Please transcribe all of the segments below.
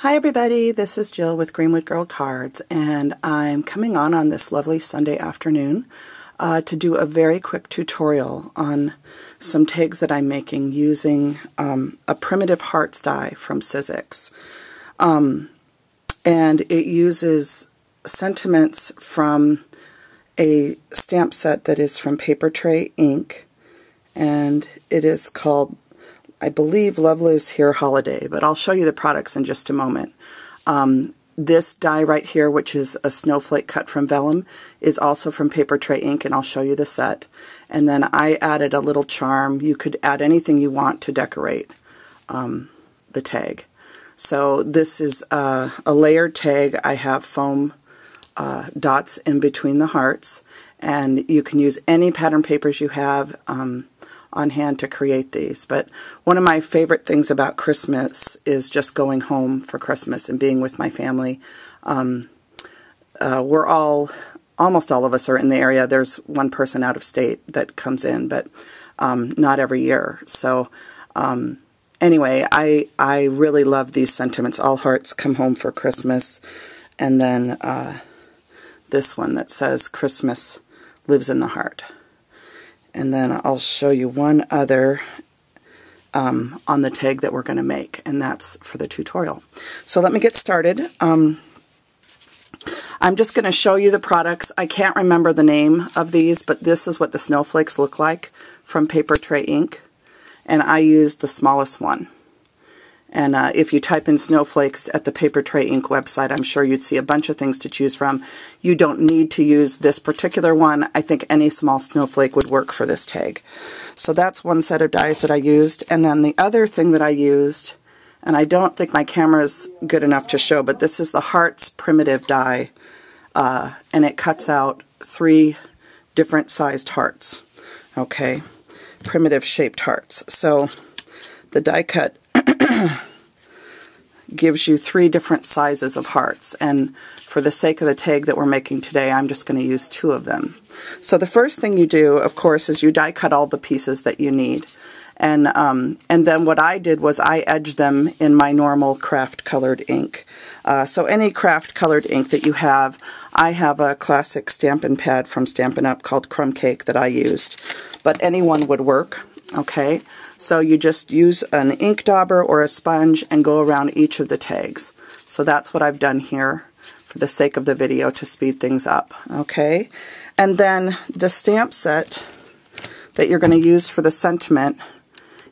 Hi everybody, this is Jill with Greenwood Girl Cards and I'm coming on on this lovely Sunday afternoon uh, to do a very quick tutorial on some tags that I'm making using um, a primitive hearts die from Sizzix. Um, and it uses sentiments from a stamp set that is from Papertrey Ink and it is called I believe Love Lives Here Holiday, but I'll show you the products in just a moment. Um, this die right here, which is a snowflake cut from vellum, is also from Papertrey Ink, and I'll show you the set. And then I added a little charm. You could add anything you want to decorate um, the tag. So this is uh, a layered tag. I have foam uh, dots in between the hearts, and you can use any pattern papers you have. Um, on hand to create these. But one of my favorite things about Christmas is just going home for Christmas and being with my family. Um, uh, we're all, almost all of us are in the area. There's one person out of state that comes in, but um, not every year. So um, anyway, I, I really love these sentiments. All hearts come home for Christmas. And then uh, this one that says Christmas lives in the heart and then I'll show you one other um, on the tag that we're going to make, and that's for the tutorial. So let me get started. Um, I'm just going to show you the products. I can't remember the name of these, but this is what the snowflakes look like from Papertrey Ink, and I used the smallest one. And uh, if you type in snowflakes at the Papertrey Ink website, I'm sure you'd see a bunch of things to choose from. You don't need to use this particular one. I think any small snowflake would work for this tag. So that's one set of dies that I used. And then the other thing that I used, and I don't think my camera is good enough to show, but this is the Hearts Primitive die. Uh, and it cuts out three different sized hearts. Okay, primitive shaped hearts. So the die cut gives you three different sizes of hearts. And for the sake of the tag that we're making today, I'm just going to use two of them. So the first thing you do, of course, is you die cut all the pieces that you need. And, um, and then what I did was I edged them in my normal craft colored ink. Uh, so any craft colored ink that you have, I have a classic Stampin' Pad from Stampin' Up! called Crumb Cake that I used. But anyone would work, okay? So you just use an ink dauber or a sponge and go around each of the tags. So that's what I've done here for the sake of the video to speed things up. Okay, And then the stamp set that you're going to use for the sentiment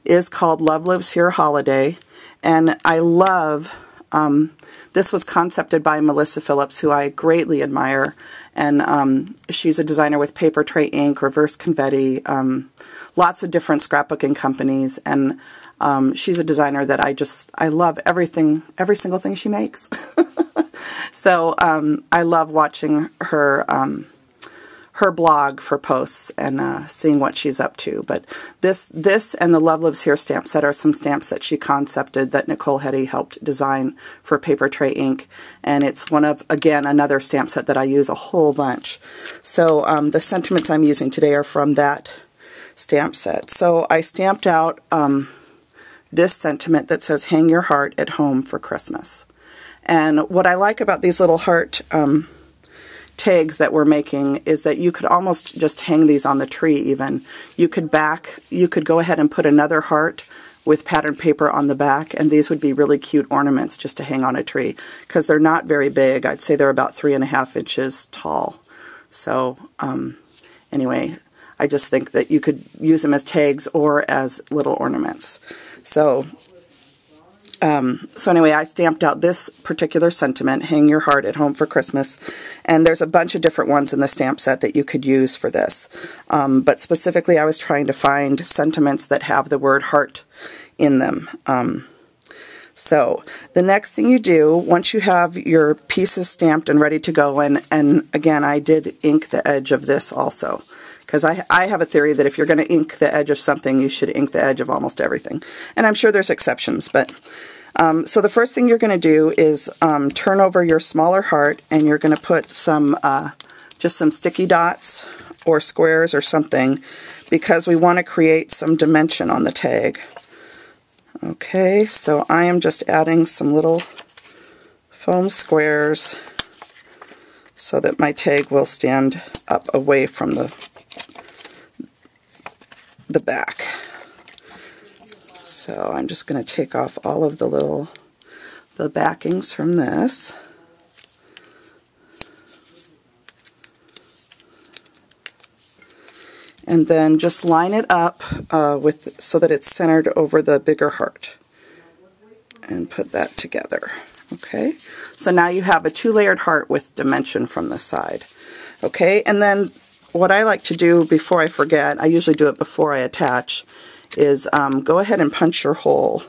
is called Love Lives Here Holiday. And I love, um, this was concepted by Melissa Phillips, who I greatly admire. And um, she's a designer with Papertrey Ink, Reverse Confetti, um, lots of different scrapbooking companies, and um, she's a designer that I just, I love everything, every single thing she makes. so um, I love watching her um, her blog for posts and uh, seeing what she's up to. But this this and the Love Lives Here stamp set are some stamps that she concepted that Nicole Heady helped design for Papertrey Ink. And it's one of, again, another stamp set that I use a whole bunch. So um, the sentiments I'm using today are from that stamp set. So I stamped out um, this sentiment that says, hang your heart at home for Christmas. And what I like about these little heart um, tags that we're making is that you could almost just hang these on the tree even. You could back, you could go ahead and put another heart with patterned paper on the back and these would be really cute ornaments just to hang on a tree because they're not very big. I'd say they're about three and a half inches tall. So um, anyway, I just think that you could use them as tags or as little ornaments. So, um, so anyway, I stamped out this particular sentiment, hang your heart at home for Christmas, and there's a bunch of different ones in the stamp set that you could use for this. Um, but specifically, I was trying to find sentiments that have the word heart in them. Um, so the next thing you do, once you have your pieces stamped and ready to go, and, and again, I did ink the edge of this also because I, I have a theory that if you're going to ink the edge of something, you should ink the edge of almost everything. And I'm sure there's exceptions, but um, so the first thing you're going to do is um, turn over your smaller heart and you're going to put some, uh, just some sticky dots or squares or something because we want to create some dimension on the tag. Okay, so I am just adding some little foam squares so that my tag will stand up away from the the back. So I'm just going to take off all of the little the backings from this. And then just line it up uh, with so that it's centered over the bigger heart. And put that together. Okay, so now you have a two-layered heart with dimension from the side. Okay, and then what I like to do before I forget, I usually do it before I attach, is um, go ahead and punch your hole.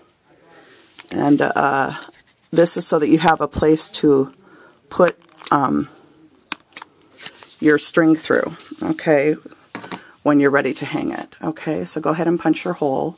And uh, this is so that you have a place to put um, your string through, okay, when you're ready to hang it. Okay, so go ahead and punch your hole.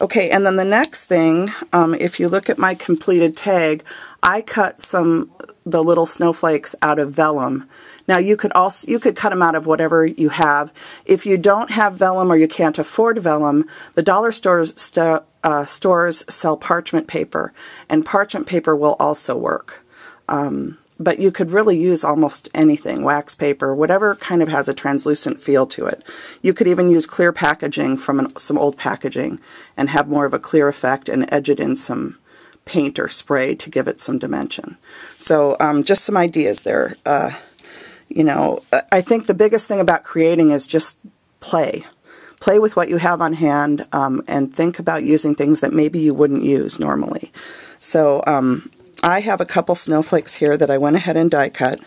Okay, and then the next thing, um, if you look at my completed tag, I cut some the little snowflakes out of vellum. Now you could also you could cut them out of whatever you have. If you don't have vellum or you can't afford vellum, the dollar stores st uh, stores sell parchment paper, and parchment paper will also work. Um, but you could really use almost anything, wax paper, whatever kind of has a translucent feel to it. You could even use clear packaging from an, some old packaging and have more of a clear effect and edge it in some paint or spray to give it some dimension. So um, just some ideas there. Uh, you know, I think the biggest thing about creating is just play. Play with what you have on hand um, and think about using things that maybe you wouldn't use normally. So um, I have a couple snowflakes here that I went ahead and die cut.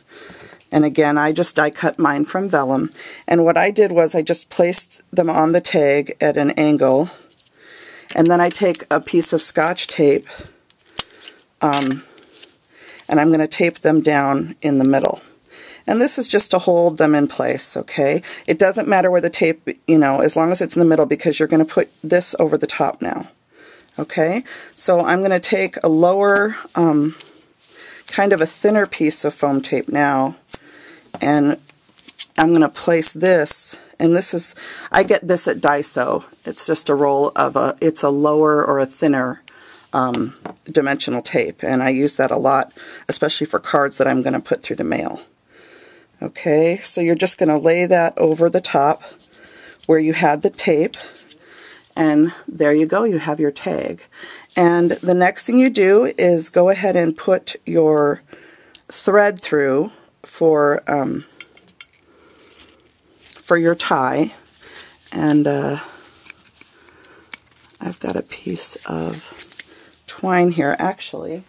And again, I just die cut mine from vellum. And what I did was I just placed them on the tag at an angle. And then I take a piece of scotch tape um, and I'm going to tape them down in the middle. And this is just to hold them in place, okay? It doesn't matter where the tape, you know, as long as it's in the middle because you're going to put this over the top now. Okay, so I'm going to take a lower, um, kind of a thinner piece of foam tape now, and I'm going to place this, and this is, I get this at Daiso. It's just a roll of a, it's a lower or a thinner um, dimensional tape, and I use that a lot, especially for cards that I'm going to put through the mail. Okay, so you're just going to lay that over the top where you had the tape, and there you go, you have your tag. And the next thing you do is go ahead and put your thread through for um, for your tie. And uh, I've got a piece of twine here. Actually,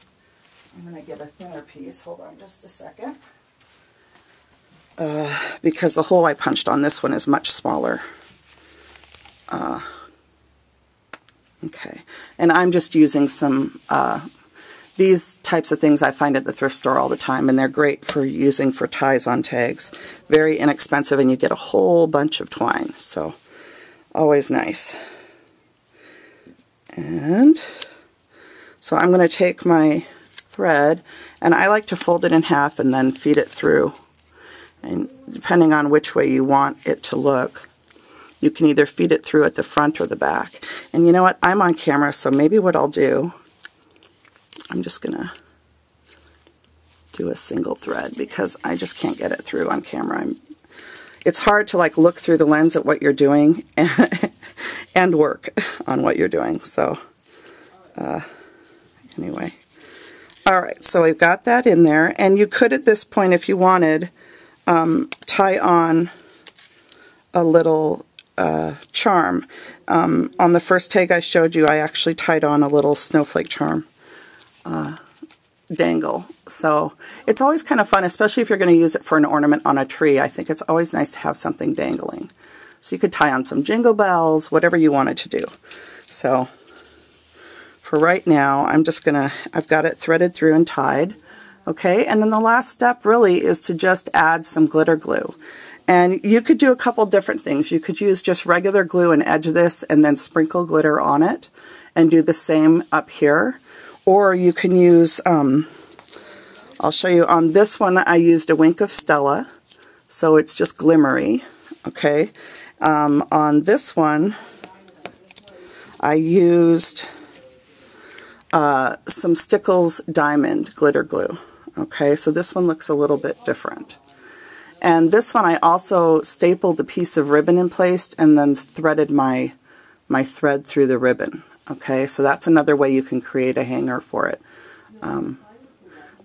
I'm going to get a thinner piece. Hold on just a second. Uh, because the hole I punched on this one is much smaller. Uh, Okay, and I'm just using some, uh, these types of things I find at the thrift store all the time, and they're great for using for ties on tags. Very inexpensive, and you get a whole bunch of twine, so always nice. And so I'm going to take my thread, and I like to fold it in half and then feed it through. And depending on which way you want it to look, you can either feed it through at the front or the back. And you know what? I'm on camera, so maybe what I'll do, I'm just going to do a single thread because I just can't get it through on camera. I'm, it's hard to like look through the lens at what you're doing and, and work on what you're doing. So uh, anyway. Alright, so we've got that in there. And you could at this point, if you wanted, um, tie on a little uh, charm. Um, on the first tag I showed you, I actually tied on a little snowflake charm uh, dangle. So it's always kind of fun, especially if you're going to use it for an ornament on a tree. I think it's always nice to have something dangling. So you could tie on some jingle bells, whatever you wanted to do. So for right now, I'm just going to, I've got it threaded through and tied. Okay, and then the last step really is to just add some glitter glue. And you could do a couple different things. You could use just regular glue and edge this and then sprinkle glitter on it and do the same up here. Or you can use, um, I'll show you on this one I used a wink of Stella. So it's just glimmery, okay? Um, on this one I used uh, some Stickles Diamond glitter glue, Okay, so this one looks a little bit different. And this one I also stapled a piece of ribbon in place and then threaded my, my thread through the ribbon. Okay, so that's another way you can create a hanger for it. Um,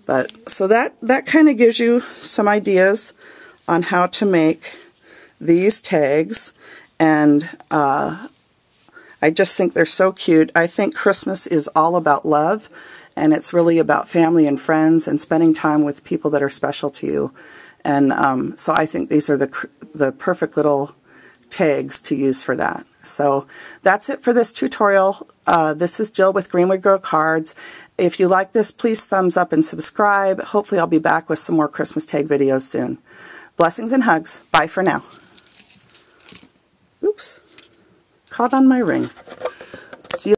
but so that, that kind of gives you some ideas on how to make these tags. And uh, I just think they're so cute. I think Christmas is all about love. And it's really about family and friends and spending time with people that are special to you. And um, so I think these are the, the perfect little tags to use for that. So that's it for this tutorial. Uh, this is Jill with Greenwood Girl Cards. If you like this, please thumbs up and subscribe. Hopefully I'll be back with some more Christmas tag videos soon. Blessings and hugs. Bye for now. Oops. Caught on my ring.